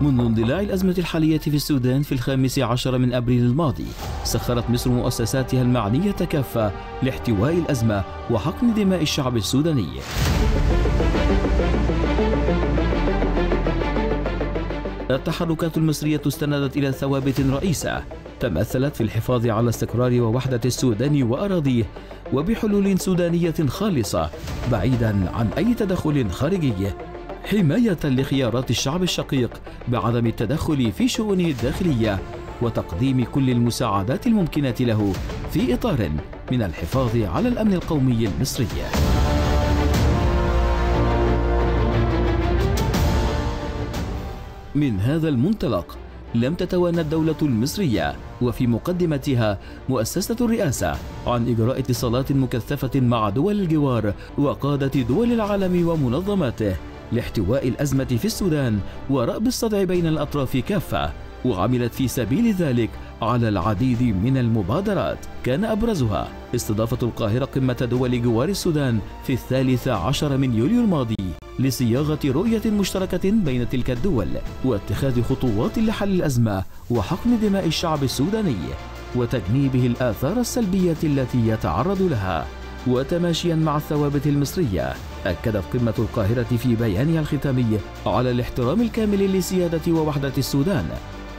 منذ اندلاع الأزمة الحالية في السودان في الخامس عشر من أبريل الماضي سخرت مصر مؤسساتها المعنية كافة لاحتواء الأزمة وحقن دماء الشعب السوداني. التحركات المصرية استندت إلى ثوابت رئيسة تمثلت في الحفاظ على استقرار ووحدة السودان وأراضيه وبحلول سودانية خالصة بعيدا عن أي تدخل خارجي. حماية لخيارات الشعب الشقيق بعدم التدخل في شؤونه الداخلية وتقديم كل المساعدات الممكنة له في إطار من الحفاظ على الأمن القومي المصري. من هذا المنطلق لم تتوانى الدولة المصرية وفي مقدمتها مؤسسة الرئاسة عن إجراء اتصالات مكثفة مع دول الجوار وقادة دول العالم ومنظماته لاحتواء الأزمة في السودان ورأب الصدع بين الأطراف كافة وعملت في سبيل ذلك على العديد من المبادرات. كان أبرزها استضافة القاهرة قمة دول جوار السودان في الثالث عشر من يوليو الماضي لصياغة رؤية مشتركة بين تلك الدول واتخاذ خطوات لحل الأزمة وحقن دماء الشعب السوداني وتجنيبه الآثار السلبية التي يتعرض لها. وتماشيا مع الثوابت المصرية. أكدت قمة القاهرة في بيانها الختامي على الاحترام الكامل لسيادة ووحدة السودان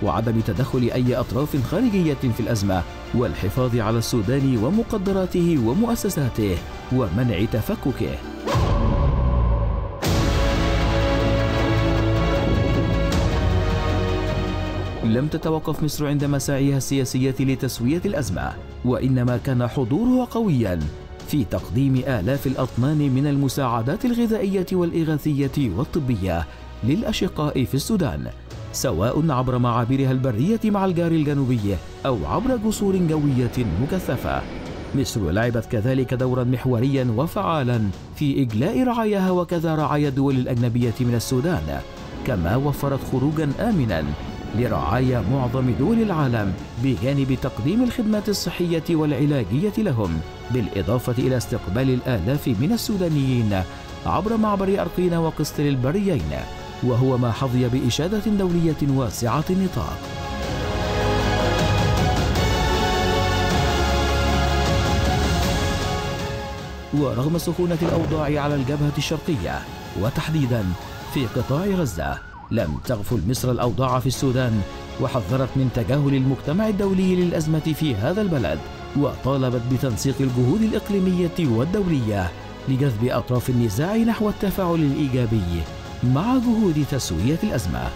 وعدم تدخل أي أطراف خارجية في الأزمة والحفاظ على السودان ومقدراته ومؤسساته ومنع تفككه. لم تتوقف مصر عند مساعيها السياسية لتسوية الأزمة وإنما كان حضورها قويا. في تقديم آلاف الأطنان من المساعدات الغذائية والإغاثية والطبية للأشقاء في السودان سواء عبر معابرها البرية مع الجار الجنوبي أو عبر جسور جوية مكثفة. مصر لعبت كذلك دورا محوريا وفعالا في إجلاء رعاياها وكذا رعايا الدول الأجنبية من السودان كما وفرت خروجا آمنا لرعايا معظم دول العالم بجانب تقديم الخدمات الصحية والعلاجية لهم بالإضافة إلى استقبال الآلاف من السودانيين عبر معبر أرقين وقسط البريين وهو ما حظي بإشادة دولية واسعة النطاق. ورغم سخونة الأوضاع على الجبهة الشرقية وتحديدا في قطاع غزة لم تغفل مصر الأوضاع في السودان وحذرت من تجاهل المجتمع الدولي للأزمة في هذا البلد وطالبت بتنسيق الجهود الإقليمية والدولية لجذب أطراف النزاع نحو التفاعل الإيجابي مع جهود تسوية الأزمة.